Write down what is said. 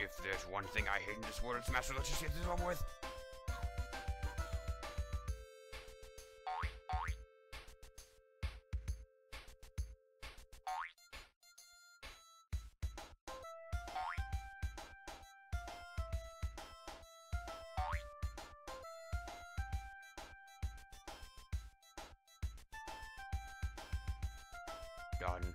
If there's one thing I hate in this world, it's Master, let's just get this over with. Done.